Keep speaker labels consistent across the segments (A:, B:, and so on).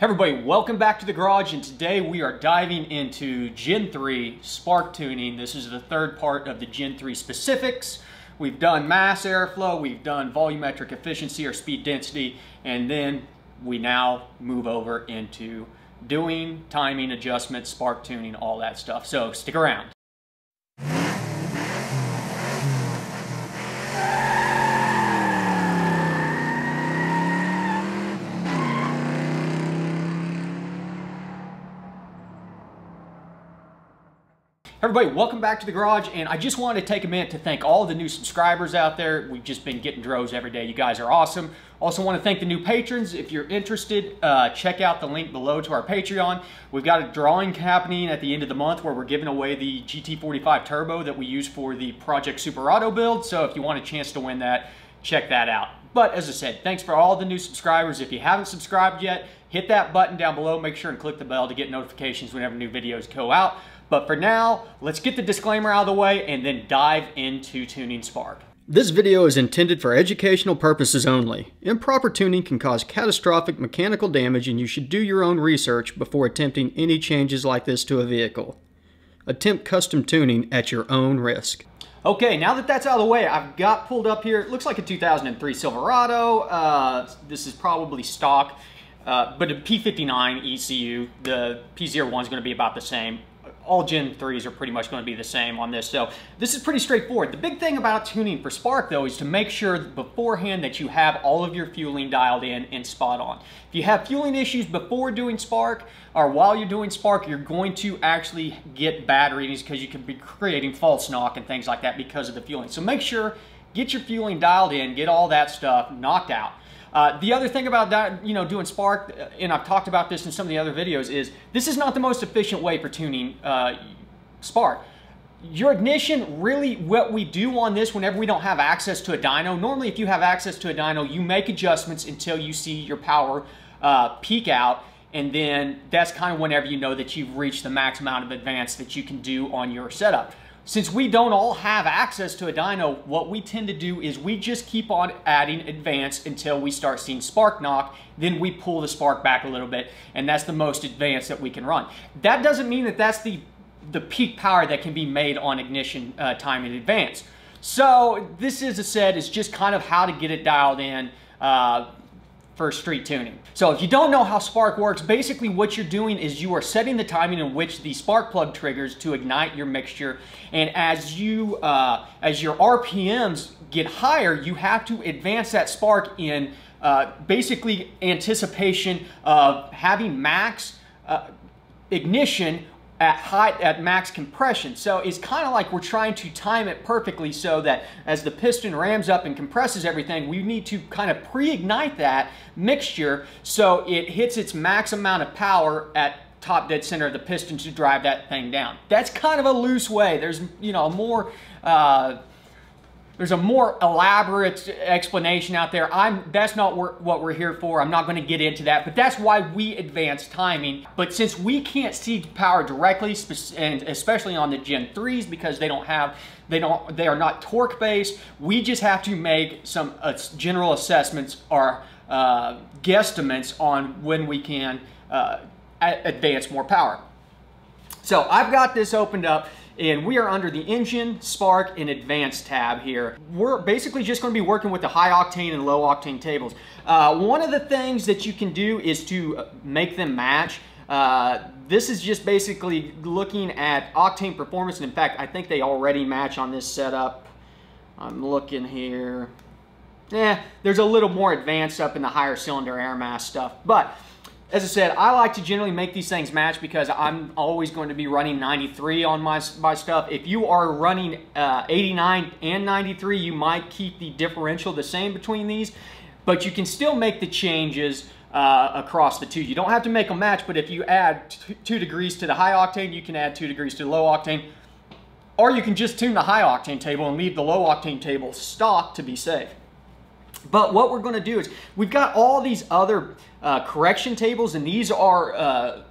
A: everybody, welcome back to the garage and today we are diving into Gen 3 spark tuning. This is the third part of the Gen 3 specifics. We've done mass airflow, we've done volumetric efficiency or speed density, and then we now move over into doing timing adjustments, spark tuning, all that stuff. So stick around. Everybody, welcome back to the garage, and I just wanted to take a minute to thank all the new subscribers out there. We've just been getting droves every day. You guys are awesome. Also want to thank the new patrons. If you're interested, uh, check out the link below to our Patreon. We've got a drawing happening at the end of the month where we're giving away the GT45 Turbo that we use for the Project Super Auto build. So if you want a chance to win that, check that out. But as I said, thanks for all the new subscribers. If you haven't subscribed yet, hit that button down below. Make sure and click the bell to get notifications whenever new videos go out. But for now, let's get the disclaimer out of the way and then dive into tuning Spark.
B: This video is intended for educational purposes only. Improper tuning can cause catastrophic mechanical damage and you should do your own research before attempting any changes like this to a vehicle. Attempt custom tuning at your own risk.
A: Okay, now that that's out of the way, I've got pulled up here, it looks like a 2003 Silverado. Uh, this is probably stock, uh, but a P59 ECU. The P01 is going to be about the same all Gen 3s are pretty much going to be the same on this. So this is pretty straightforward. The big thing about tuning for Spark though is to make sure beforehand that you have all of your fueling dialed in and spot on. If you have fueling issues before doing Spark or while you're doing Spark, you're going to actually get bad readings because you could be creating false knock and things like that because of the fueling. So make sure, get your fueling dialed in, get all that stuff knocked out. Uh, the other thing about that, you know, doing Spark, uh, and I've talked about this in some of the other videos, is this is not the most efficient way for tuning uh, Spark. Your ignition, really what we do on this whenever we don't have access to a dyno, normally if you have access to a dyno, you make adjustments until you see your power uh, peak out, and then that's kind of whenever you know that you've reached the max amount of advance that you can do on your setup. Since we don't all have access to a dyno, what we tend to do is we just keep on adding advance until we start seeing spark knock, then we pull the spark back a little bit, and that's the most advanced that we can run. That doesn't mean that that's the, the peak power that can be made on ignition uh, timing advance. So this, as I said, is just kind of how to get it dialed in uh, for street tuning. So if you don't know how spark works, basically what you're doing is you are setting the timing in which the spark plug triggers to ignite your mixture. And as you, uh, as your RPMs get higher, you have to advance that spark in uh, basically anticipation of having max uh, ignition at high at max compression. So it's kind of like we're trying to time it perfectly so that as the piston rams up and compresses everything, we need to kind of pre-ignite that mixture so it hits its max amount of power at top dead center of the piston to drive that thing down. That's kind of a loose way. There's, you know, a more uh, there's a more elaborate explanation out there. I'm That's not what we're here for. I'm not going to get into that, but that's why we advance timing. But since we can't see power directly, and especially on the Gen 3s because they don't have, they don't, they are not torque based, we just have to make some uh, general assessments or uh, guesstimates on when we can uh, advance more power. So I've got this opened up and we are under the engine, spark, and advanced tab here. We're basically just gonna be working with the high octane and low octane tables. Uh, one of the things that you can do is to uh, make them match. Uh, this is just basically looking at octane performance. And in fact, I think they already match on this setup. I'm looking here. Yeah, there's a little more advanced up in the higher cylinder air mass stuff. But as I said, I like to generally make these things match because I'm always going to be running 93 on my, my stuff. If you are running uh, 89 and 93, you might keep the differential the same between these, but you can still make the changes uh, across the two. You don't have to make a match, but if you add two degrees to the high octane, you can add two degrees to the low octane. Or you can just tune the high octane table and leave the low octane table stock to be safe. But what we're going to do is we've got all these other uh, correction tables and these are uh,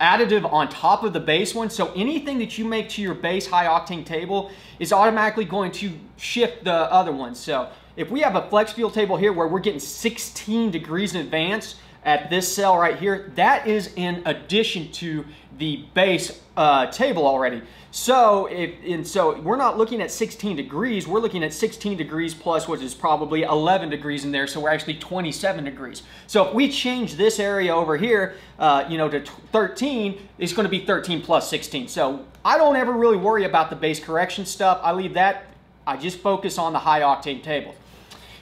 A: additive on top of the base one. So anything that you make to your base high octane table is automatically going to shift the other ones. So if we have a flex fuel table here where we're getting 16 degrees in advance, at this cell right here, that is in addition to the base uh, table already. So, if, and so we're not looking at 16 degrees, we're looking at 16 degrees plus, which is probably 11 degrees in there, so we're actually 27 degrees. So if we change this area over here, uh, you know, to 13, it's gonna be 13 plus 16. So I don't ever really worry about the base correction stuff. I leave that, I just focus on the high octane table.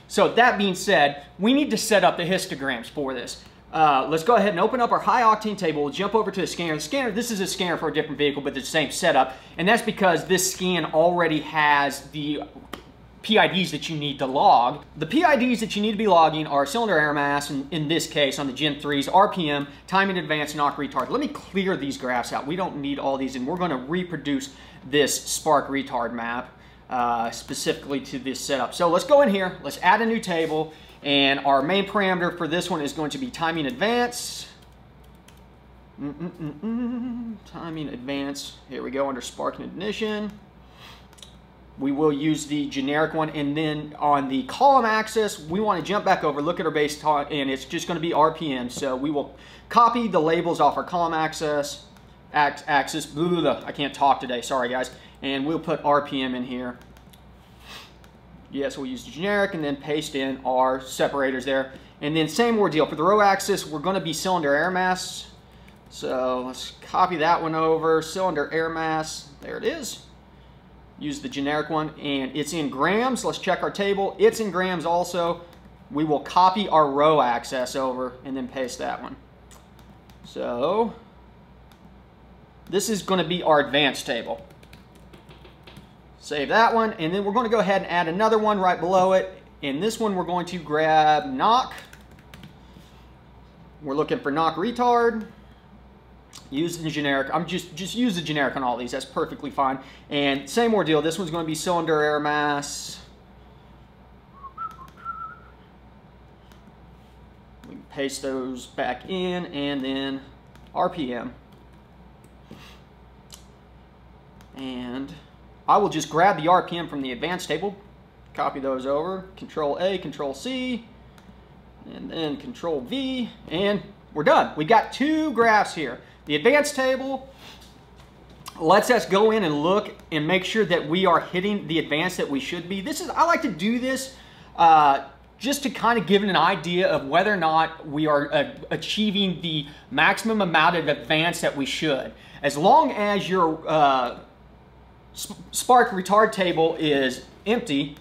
A: So that being said, we need to set up the histograms for this. Uh, let's go ahead and open up our high octane table. We'll jump over to the scanner. The scanner, this is a scanner for a different vehicle, but the same setup. And that's because this scan already has the PIDs that you need to log. The PIDs that you need to be logging are cylinder air mass, and in this case, on the Gen 3s, RPM, timing advance, knock retard. Let me clear these graphs out. We don't need all these, and we're gonna reproduce this spark retard map uh, specifically to this setup. So let's go in here, let's add a new table, and our main parameter for this one is going to be timing advance. Mm -mm -mm timing advance. Here we go under spark and ignition. We will use the generic one. And then on the column axis, we want to jump back over, look at our base and it's just going to be RPM. So we will copy the labels off our column axis, axis, blah, blah, blah. I can't talk today, sorry guys. And we'll put RPM in here. Yes, we'll use the generic and then paste in our separators there. And then same ordeal. For the row axis, we're going to be cylinder air mass. So let's copy that one over. Cylinder air mass. There it is. Use the generic one. And it's in grams. Let's check our table. It's in grams also. We will copy our row axis over and then paste that one. So this is going to be our advanced table. Save that one, and then we're going to go ahead and add another one right below it. In this one, we're going to grab knock. We're looking for knock retard. Use the generic. I'm just just use the generic on all these. That's perfectly fine. And same ordeal. This one's going to be cylinder air mass. We paste those back in, and then RPM. And I will just grab the RPM from the advanced table, copy those over, Control A, Control C, and then Control V, and we're done. We got two graphs here. The advanced table lets us go in and look and make sure that we are hitting the advance that we should be. This is I like to do this uh, just to kind of give an idea of whether or not we are uh, achieving the maximum amount of advance that we should. As long as your uh, Spark retard table is empty,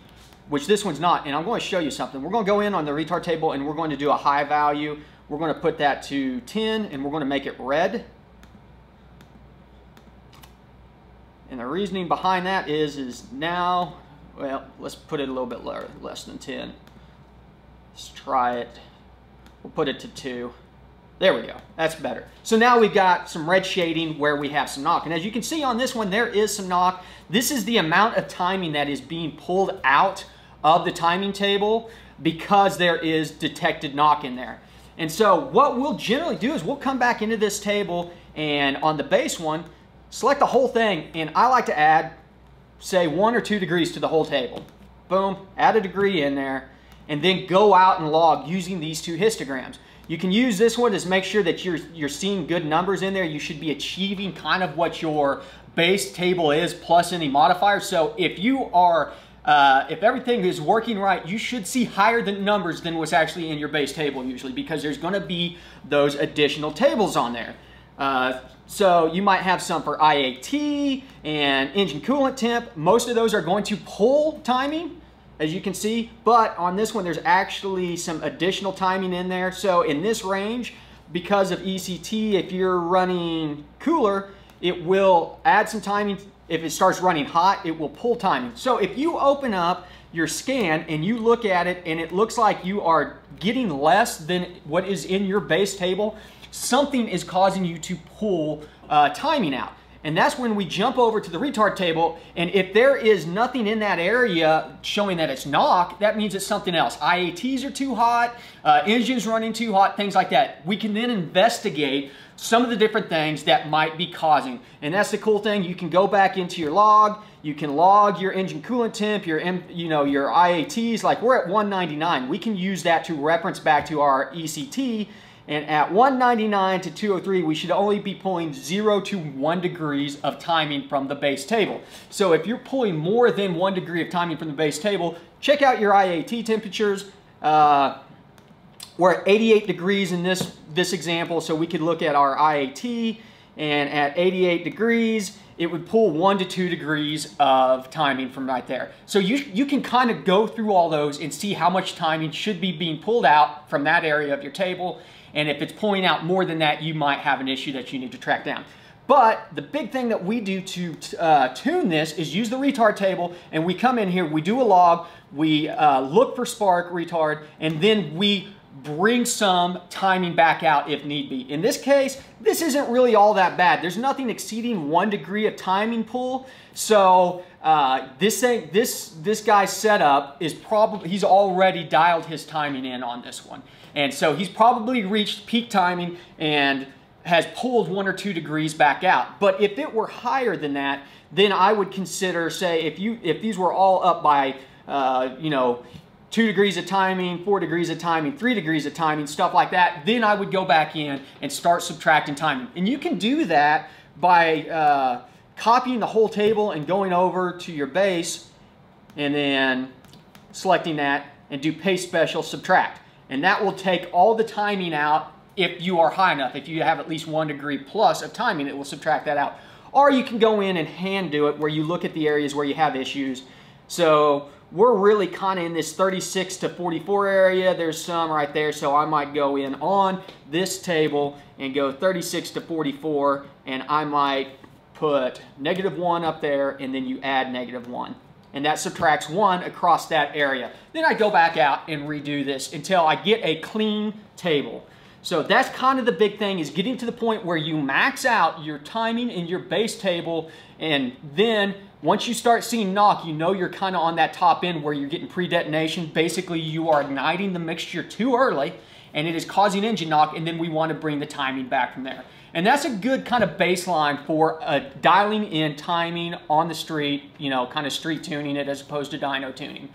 A: which this one's not, and I'm going to show you something. We're going to go in on the retard table and we're going to do a high value. We're going to put that to 10 and we're going to make it red. And the reasoning behind that is, is now, well, let's put it a little bit lower, less than 10. Let's try it. We'll put it to 2. There we go. That's better. So now we've got some red shading where we have some knock. And as you can see on this one, there is some knock. This is the amount of timing that is being pulled out of the timing table because there is detected knock in there. And so what we'll generally do is we'll come back into this table and on the base one, select the whole thing. And I like to add, say, one or two degrees to the whole table. Boom, add a degree in there, and then go out and log using these two histograms. You can use this one to make sure that you're, you're seeing good numbers in there. You should be achieving kind of what your base table is plus any modifiers. So if you are, uh, if everything is working right, you should see higher than numbers than what's actually in your base table usually because there's gonna be those additional tables on there. Uh, so you might have some for IAT and engine coolant temp. Most of those are going to pull timing as you can see. But on this one, there's actually some additional timing in there. So in this range, because of ECT, if you're running cooler, it will add some timing. If it starts running hot, it will pull timing. So if you open up your scan and you look at it and it looks like you are getting less than what is in your base table, something is causing you to pull uh, timing out. And that's when we jump over to the retard table. And if there is nothing in that area showing that it's knock, that means it's something else. IATs are too hot, uh, engines running too hot, things like that. We can then investigate some of the different things that might be causing. And that's the cool thing. You can go back into your log. You can log your engine coolant temp, your you know your IATs. Like we're at 199. We can use that to reference back to our ECT And at 199 to 203, we should only be pulling 0 to 1 degrees of timing from the base table. So if you're pulling more than 1 degree of timing from the base table, check out your IAT temperatures. Uh, we're at 88 degrees in this, this example, so we could look at our IAT, and at 88 degrees, it would pull one to two degrees of timing from right there. So you, you can kind of go through all those and see how much timing should be being pulled out from that area of your table. And if it's pulling out more than that, you might have an issue that you need to track down. But the big thing that we do to uh, tune this is use the retard table and we come in here, we do a log, we uh, look for spark retard, and then we bring some timing back out if need be. In this case, this isn't really all that bad. There's nothing exceeding one degree of timing pull. So uh, this thing, this this guy's setup is probably he's already dialed his timing in on this one, and so he's probably reached peak timing and has pulled one or two degrees back out. But if it were higher than that, then I would consider, say, if you if these were all up by uh, you know two degrees of timing, four degrees of timing, three degrees of timing, stuff like that, then I would go back in and start subtracting timing. And you can do that by uh, copying the whole table and going over to your base and then selecting that and do paste special subtract. And that will take all the timing out if you are high enough. If you have at least one degree plus of timing, it will subtract that out. Or you can go in and hand do it where you look at the areas where you have issues. So we're really kind of in this 36 to 44 area. There's some right there, so I might go in on this table and go 36 to 44, and I might put negative 1 up there, and then you add negative 1. And that subtracts 1 across that area. Then I go back out and redo this until I get a clean table. So that's kind of the big thing is getting to the point where you max out your timing in your base table and then once you start seeing knock, you know you're kind of on that top end where you're getting pre-detonation. Basically, you are igniting the mixture too early and it is causing engine knock and then we want to bring the timing back from there. And that's a good kind of baseline for uh, dialing in timing on the street, you know, kind of street tuning it as opposed to dyno tuning.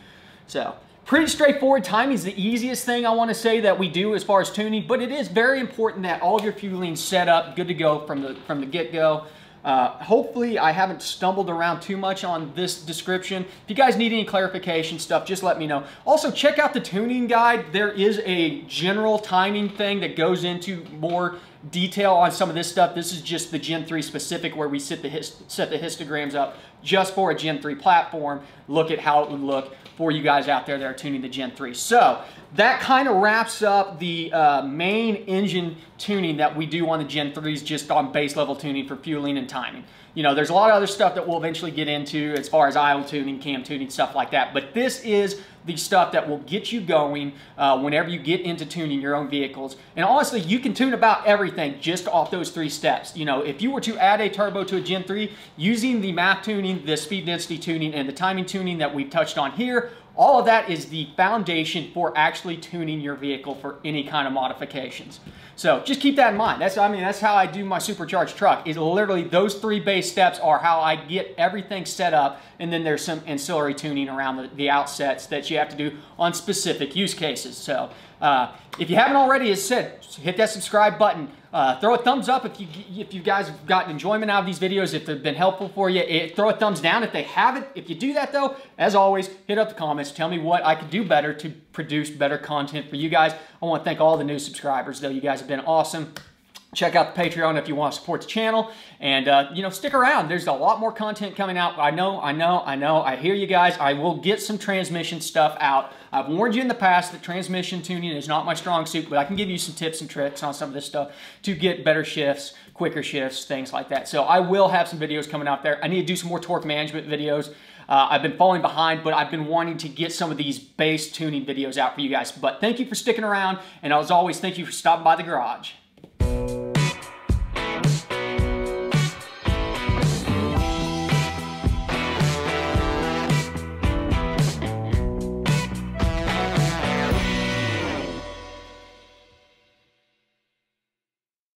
A: So Pretty straightforward. Timing is the easiest thing I want to say that we do as far as tuning, but it is very important that all of your fueling set up, good to go from the, from the get-go. Uh, hopefully I haven't stumbled around too much on this description. If you guys need any clarification stuff, just let me know. Also, check out the tuning guide. There is a general timing thing that goes into more detail on some of this stuff. This is just the Gen 3 specific where we set the, set the histograms up just for a Gen 3 platform. Look at how it would look for you guys out there that are tuning the Gen 3. So that kind of wraps up the uh, main engine tuning that we do on the Gen 3s just on base level tuning for fueling and timing. You know, there's a lot of other stuff that we'll eventually get into as far as idle tuning, cam tuning, stuff like that. But this is the stuff that will get you going uh, whenever you get into tuning your own vehicles. And honestly, you can tune about everything just off those three steps. You know, if you were to add a turbo to a Gen 3 using the MAF tuning, the speed density tuning, and the timing tuning that we've touched on here, all of that is the foundation for actually tuning your vehicle for any kind of modifications. So just keep that in mind. That's I mean that's how I do my supercharged truck. Is literally those three base steps are how I get everything set up, and then there's some ancillary tuning around the, the outsets that you have to do on specific use cases. So uh, if you haven't already, as said, hit that subscribe button. Uh, throw a thumbs up if you if you guys have gotten enjoyment out of these videos, if they've been helpful for you. It, throw a thumbs down if they haven't. If you do that though, as always, hit up the comments. Tell me what I could do better to produce better content for you guys. I want to thank all the new subscribers though. You guys have been awesome. Check out the Patreon if you want to support the channel. And, uh, you know, stick around. There's a lot more content coming out. I know, I know, I know. I hear you guys. I will get some transmission stuff out. I've warned you in the past that transmission tuning is not my strong suit, but I can give you some tips and tricks on some of this stuff to get better shifts, quicker shifts, things like that. So I will have some videos coming out there. I need to do some more torque management videos. Uh, I've been falling behind, but I've been wanting to get some of these base tuning videos out for you guys. But thank you for sticking around, and as always, thank you for stopping by the garage.